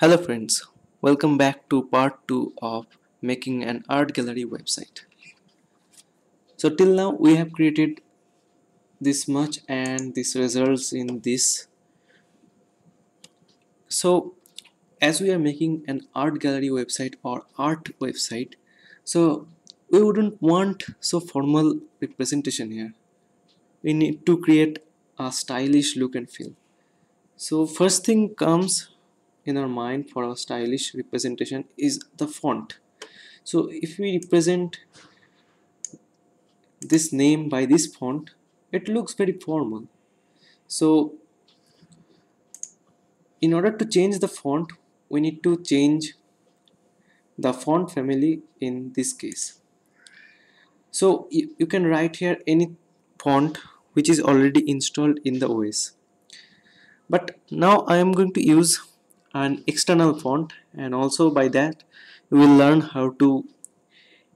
Hello friends, welcome back to part 2 of making an art gallery website. So till now we have created this much and this results in this. So as we are making an art gallery website or art website, so we wouldn't want so formal representation here. We need to create a stylish look and feel. So first thing comes in our mind for a stylish representation is the font. So if we represent this name by this font it looks very formal. So in order to change the font we need to change the font family in this case. So you, can write here any font which is already installed in the OS but now I am going to use an external font and also by that you will learn how to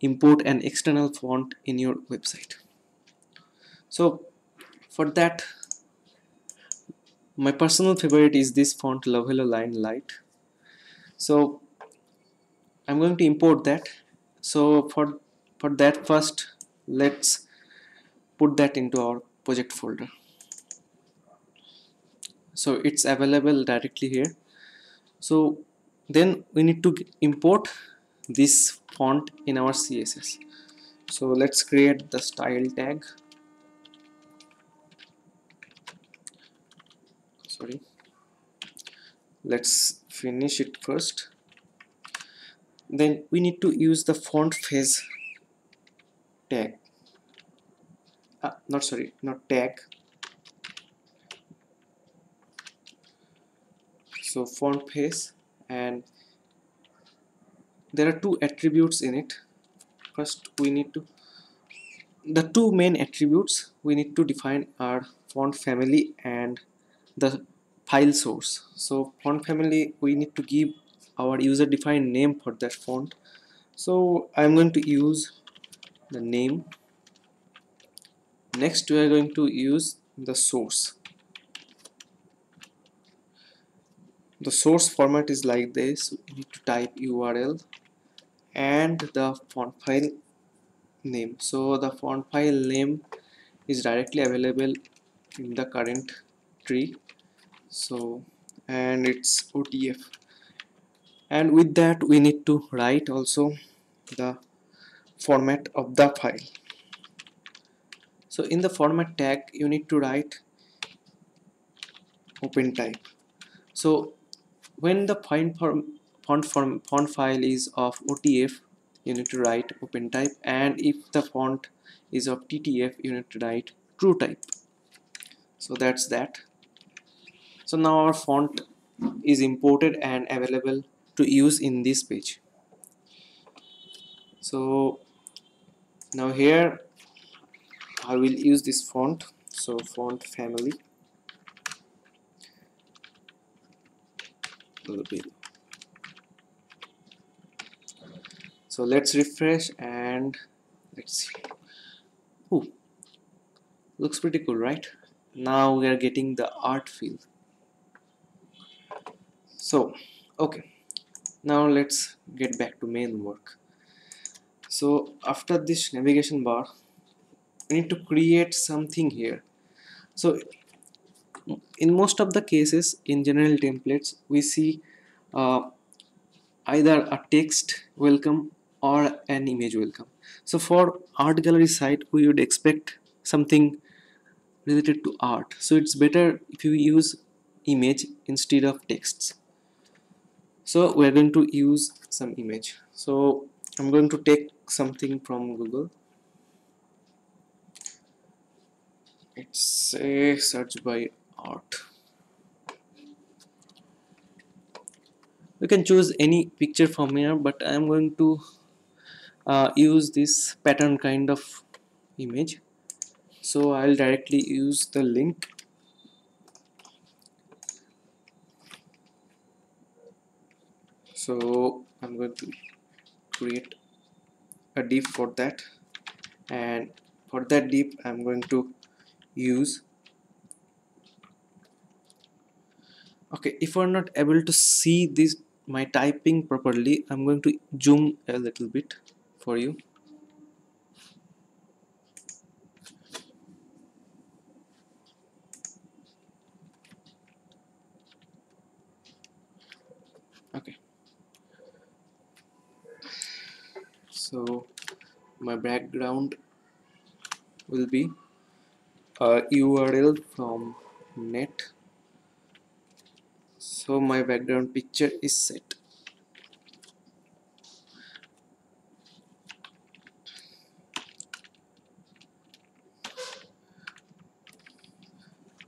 import an external font in your website. So for that my personal favorite is this font Lovelo Line Light. So I'm going to import that. So for for that first let's put that into our project folder. So it's available directly here. So then we need to import this font in our css so let's create the style tag. Sorry. Let's finish it first. Then we need to use the font face tag uh, not sorry not tag. So font face and there are two attributes in it. First we need to the two main attributes we need to define are font family and the file source. So font family we need to give our user defined name for that font. So I'm going to use the name next we are going to use the source. The source format is like this. You need to type url and the font file name. So the font file name is directly available in the current tree. So and it's OTF and with that we need to write also the format of the file so in the format tag you need to write open type. So when the font form font form font file is of OTF you need to write open type. And if the font is of TTF you need to write true type. So that's that. So now our font is imported and available to use in this page. So now here I will use this font. So font family. So let's refresh and let's see. Ooh, looks pretty cool right? Now we are getting the art feel. So okay. Now let's get back to main work. So after this navigation bar we need to create something here. So in most of the cases in general templates we see uh, either a text welcome or an image welcome. So for art gallery site we would expect something related to art. So it's better if you use image instead of texts. So we're going to use some image. So I'm going to take something from Google it's a search by art. You can choose any picture from here but I am going to uh, use this pattern kind of image. So I'll directly use the link. So I'm going to create a div for that. And for that div I'm going to use. Okay if I'm not able to see this my typing properly I'm going to zoom a little bit for you. Okay. So my background will be uh, URL from net. So my background picture is set.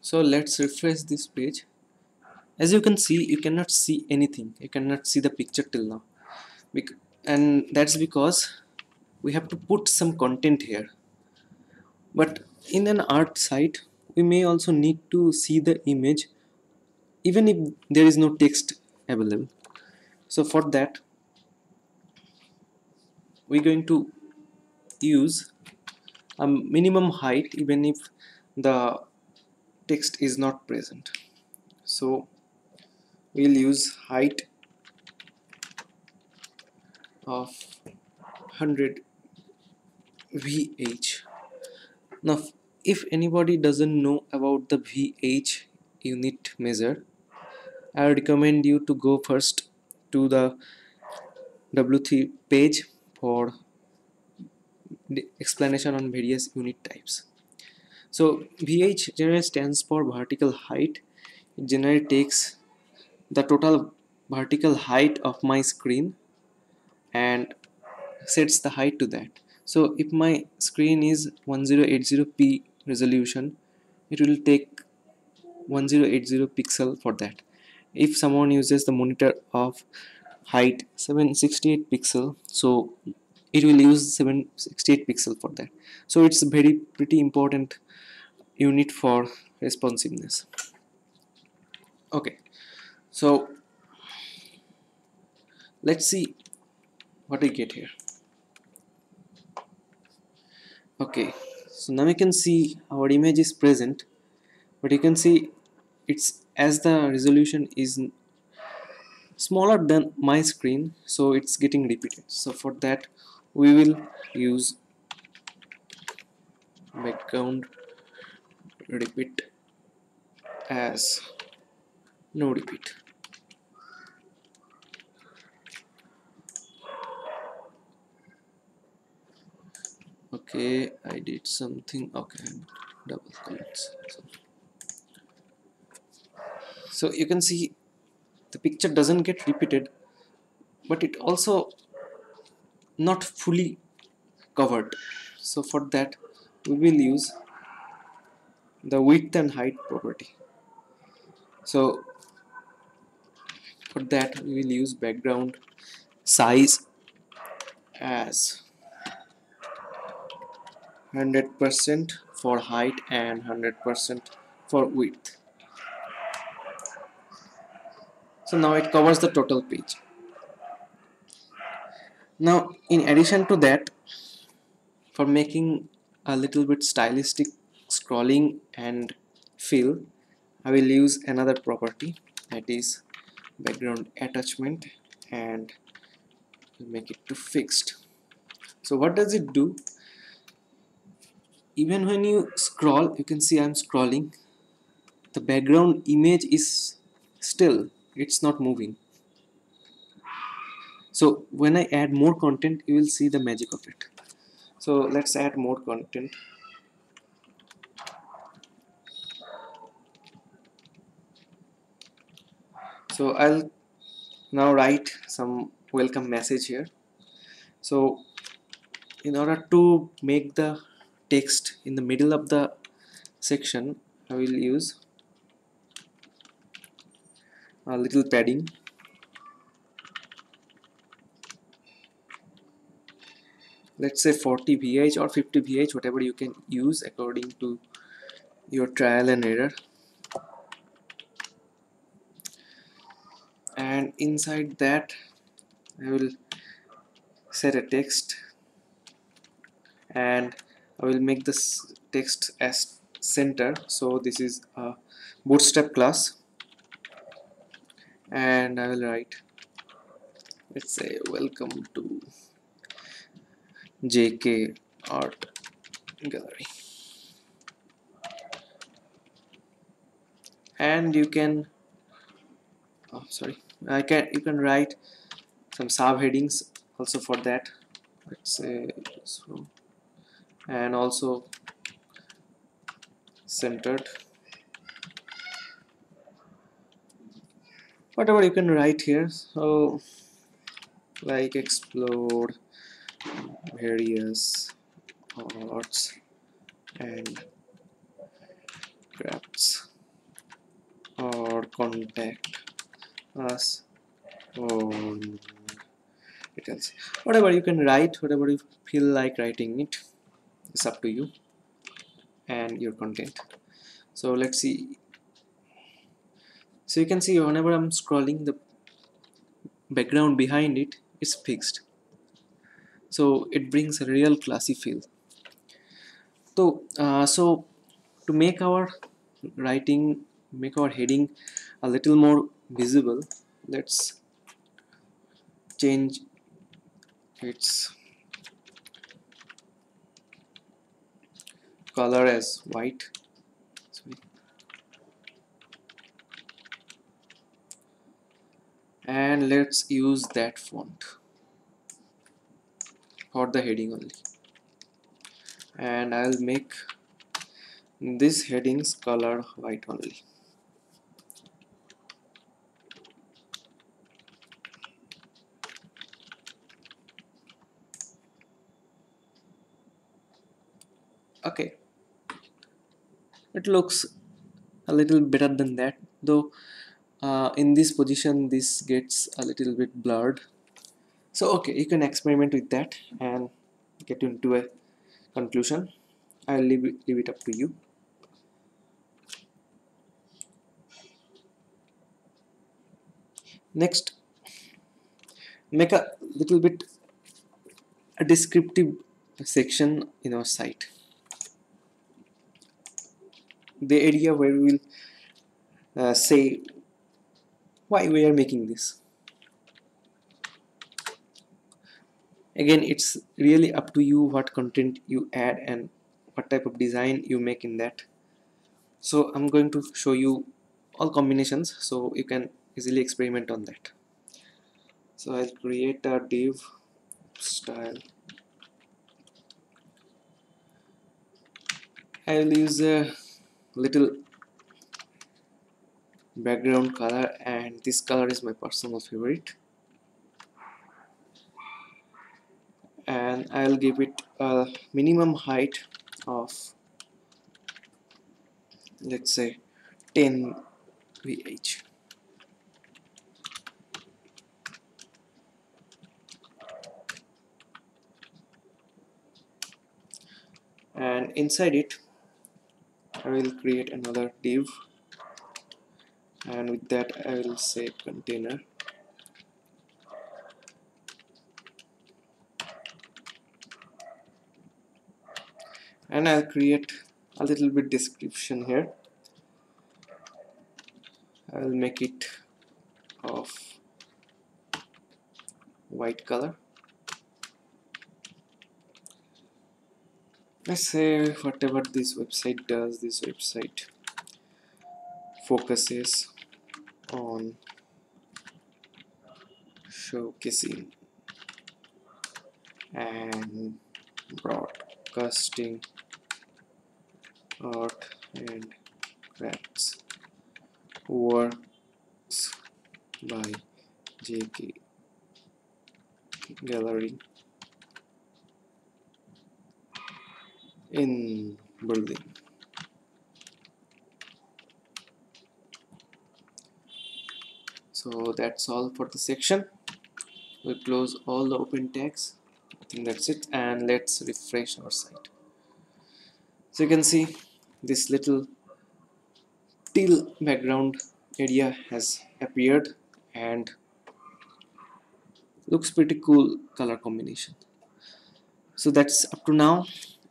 So let's refresh this page. As you can see you cannot see anything. You cannot see the picture till now. Bec and that's because we have to put some content here. But in an art site we may also need to see the image even if there is no text available. So for that we're going to use a minimum height even if the text is not present. So we'll use height of 100 VH now if anybody doesn't know about the VH unit measure I recommend you to go first to the W3 page for the explanation on various unit types. So VH generally stands for vertical height. It generally takes the total vertical height of my screen and sets the height to that so if my screen is 1080p resolution it will take 1080 pixel for that. If someone uses the monitor of height 768 pixel so it will use 768 pixel for that. So it's very pretty important unit for responsiveness. Okay. So let's see what we get here okay. So now we can see our image is present but you can see it's as the resolution is smaller than my screen so it's getting repeated. So for that we will use background repeat as no repeat okay I did something. Okay double so so you can see the picture doesn't get repeated but it also not fully covered. So for that we will use the width and height property. So for that we will use background size as 100% for height and 100% for width. So now it covers the total page. Now in addition to that for making a little bit stylistic scrolling and fill I will use another property that is background attachment and make it to fixed. So what does it do even when you scroll you can see I'm scrolling the background image is still it's not moving. So when I add more content you will see the magic of it. So let's add more content. So I'll now write some welcome message here. So in order to make the text in the middle of the section I will use a little padding. Let's say 40 VH or 50 VH whatever you can use according to your trial and error. And inside that I will set a text. And I will make this text as center. So this is a bootstrap class. And I will write let's say welcome to JK art gallery. And you can oh sorry. I can you can write some subheadings also for that. Let's say so and also centered. Whatever you can write here. So like explore various arts and crafts or contact us or details. Whatever you can write whatever you feel like writing it is up to you and your content. So let's see. So you can see whenever I'm scrolling the background behind it is fixed. So it brings a real classy feel. So uh, so to make our writing make our heading a little more visible let's change its color as white. Sorry. and let's use that font for the heading only. And I'll make this headings color white only. Okay it looks a little better than that though uh, in this position this gets a little bit blurred. So okay you can experiment with that and get into a conclusion. I'll leave it, leave it up to you. Next make a little bit a descriptive section in our site the area where we will uh, say why we are making this. Again it's really up to you what content you add and what type of design you make in that. So I'm going to show you all combinations so you can easily experiment on that. So I'll create a div style. I will use a little background color and this color is my personal favorite. And I'll give it a minimum height of let's say 10 VH and inside it I will create another div. And with that I will say container. And I'll create a little bit description here. I'll make it of white color let's say whatever this website does this website focuses on showcasing and broadcasting art and crafts works by JK Gallery in building So that's all for the section. We'll close all the open tags. I think that's it and let's refresh our site. So you can see this little teal background area has appeared and looks pretty cool color combination so that's up to now